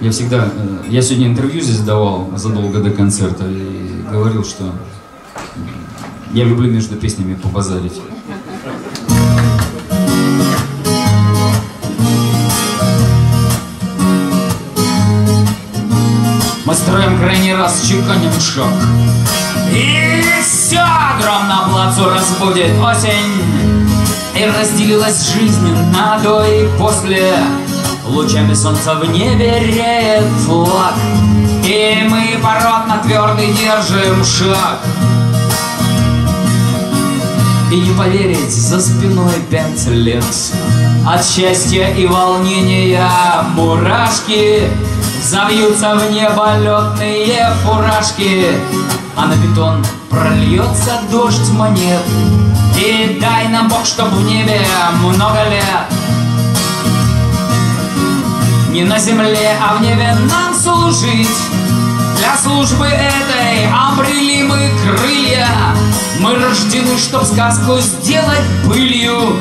Я всегда, э, я сегодня интервью здесь давал задолго до концерта и говорил, что я люблю между песнями побазарить. Мы строим крайний раз, чеканим шаг И все огромно плацу разбудит осень. И разделилась жизнь на до и после Лучами солнца в небе реет флаг И мы породно твердый держим шаг. И не поверить, за спиной пять лет От счастья и волнения мурашки Завьются в небо летные фуражки. А на бетон прольется дождь монет. И дай нам Бог, чтоб в небе много лет Не на земле, а в небе нам служить. Для службы этой обрели мы крылья. Мы рождены, чтоб сказку сделать пылью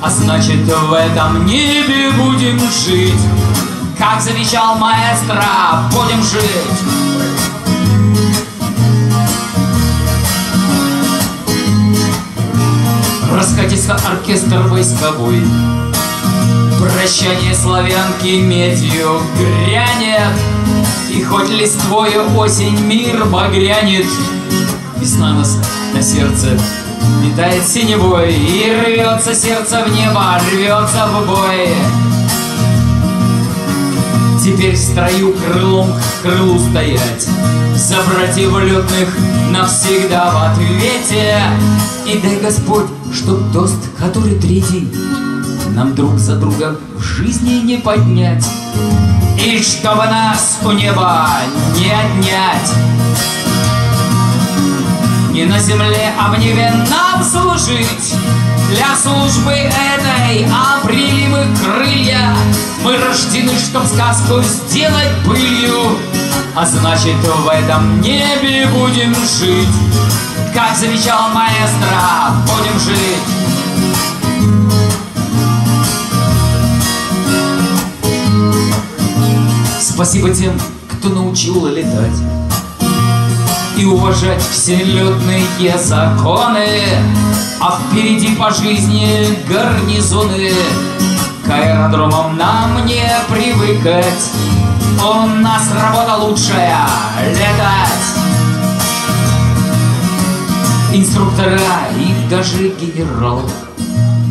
А значит, в этом небе будем жить. Как завещал маэстро, будем жить. Раскатится оркестр войсковой, Прощание славянки медью грянет, И хоть листвою осень мир багрянет, Весна нас на сердце Летает синевой. И рвется сердце в небо, рвется в бой. Теперь в строю крылом к крылу стоять За братьев летных навсегда в ответе. И дай Господь, чтоб тост, который третий Нам друг за друга в жизни не поднять. И чтобы нас у неба не отнять. Не на земле, а в небе нам служить. Для службы этой обрели мы крылья. Мы рождены, чтоб сказку сделать пылью А значит, в этом небе будем жить. Как завещал маэстро, будем жить Спасибо тем, кто научил летать и уважать все летные законы, А впереди по жизни гарнизоны. К аэродромам нам не привыкать, У нас работа лучшая — летать. Инструктора и даже генерал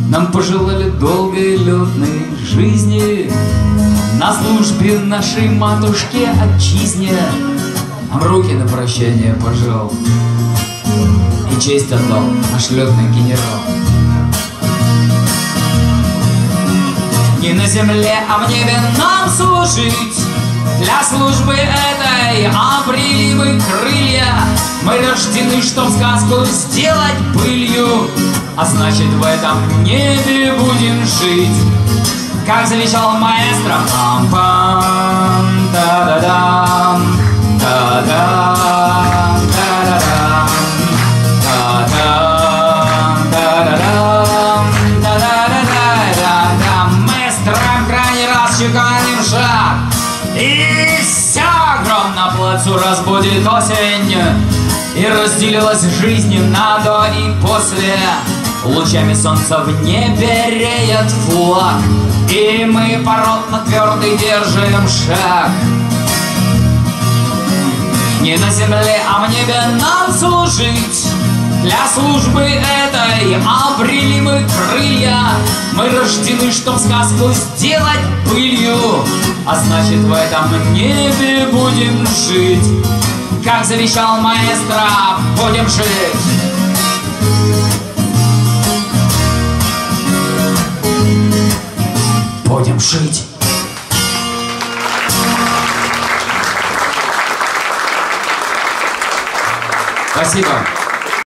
Нам пожелали долгой летной жизни На службе нашей матушке отчизне. Руки на прощание пожал. И честь отдал наш летный генерал. Не на земле, а в небе нам служить. Для службы этой обрели мы крылья. Мы рождены, чтоб сказку сделать пылью. А значит в этом небе будем жить Как завещал маэстро. Пам-пам, да-да-дам мы строим крайний раз чеканим шаг. И вся огромно плацу разбудит осень. И разделилась жизнь на до и после Лучами солнца в небе реет флаг И мы породно твердый держим шаг. Не на земле, а в небе нам служить. Для службы этой обрели мы крылья. Мы рождены, чтоб сказку сделать пылью. А значит в этом небе будем жить. Как завещал маэстро, будем жить Будем жить Спасибо.